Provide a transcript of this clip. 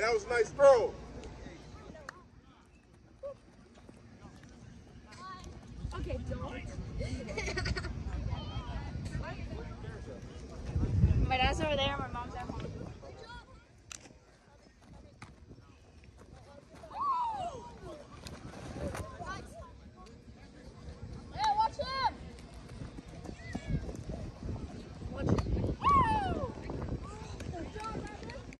That was a nice throw. Okay, don't. my dad's over there, my mom.